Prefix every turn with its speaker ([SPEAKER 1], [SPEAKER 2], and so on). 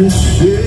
[SPEAKER 1] descer.